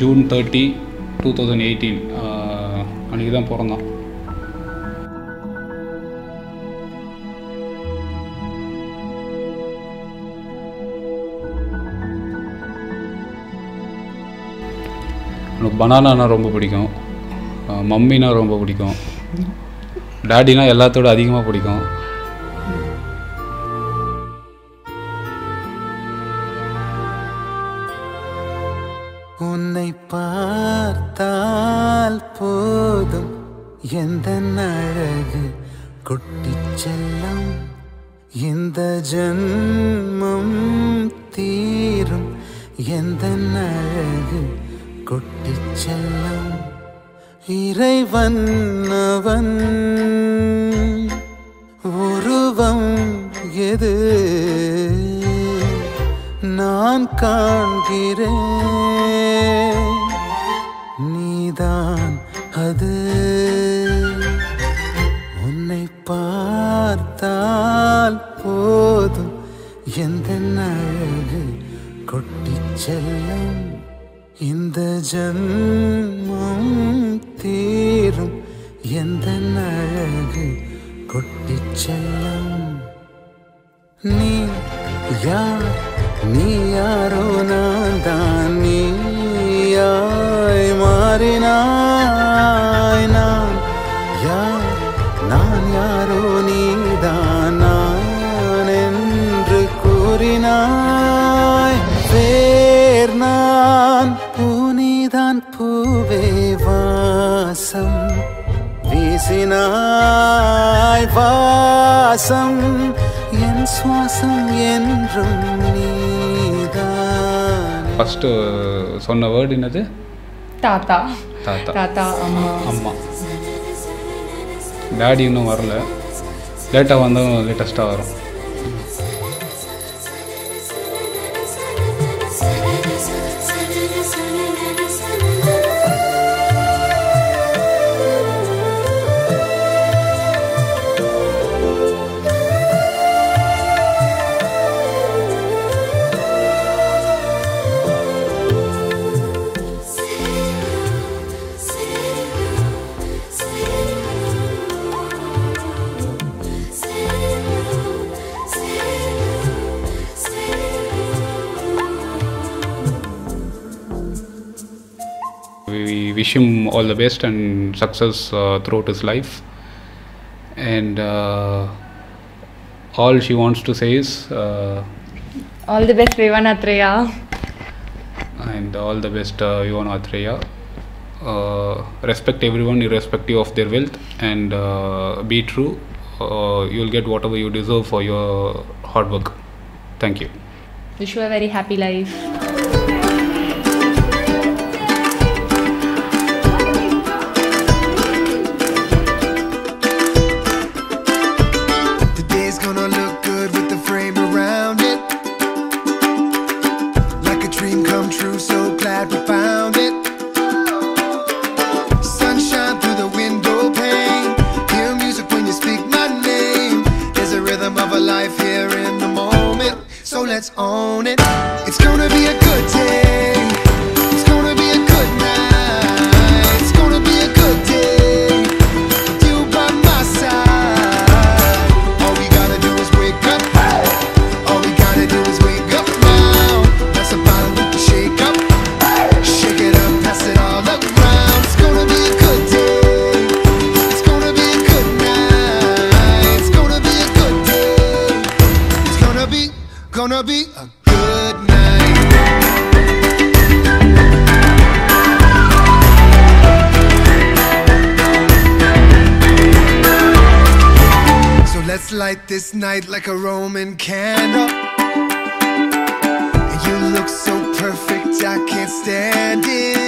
June thirty two thousand eighteen அன்றைக்கி தான் பிறந்தான். எனக்கு பனானானா ரொம்ப பிடிக்கும். மம்மினா ரொம்ப பிடிக்கும். டாடினா எல்லாத்தோட அதிகமாக பிடிக்கும். உன்னை பார்த்தால் போதும் எந்த அழகு குட்டி செல்லம். இந்த ஜன்மம் தீரும் எந்த அழகு குட்டி செல்லம். இறைவன் அவன். உருவம் எது? நான் காண்கிறேன். நீதான் அது. உன்னை பார்த்தால் போதும். எந்த அழகு கொட்டி செல்லும். இந்த ஜன்மம் தீரும் எந்த அழகு கொட்டி செல்லும். நீ யார்? நீ நான் பூனிதான் பூவே வாசம் வீசினாய் வாசம் என் சுவாசம் என்றும் நீதான். ஃபஸ்ட்டு சொன்ன வேர்டு என்னது? தாத்தா. தாத்தா. தாத்தா அம்மா. அம்மா. டாடி இன்னும் வரல. லேட்டாக வந்தாலும் லேட்டஸ்ட்டாக வரும். wish him all the best and success uh, throughout his life. And uh, all she wants to say is uh, all the best, Vivan Atreya. And all the best, uh, Vivan Atreya. Uh, respect everyone, irrespective of their wealth, and uh, be true. Uh, you'll get whatever you deserve for your hard work. Thank you. Wish you a very happy life. Come true, so glad we found it. Sunshine through the window pane. Hear music when you speak my name. There's a rhythm of a life here in the moment, so let's own it. It's gonna be a good day. Light this night like a Roman candle. And you look so perfect, I can't stand it.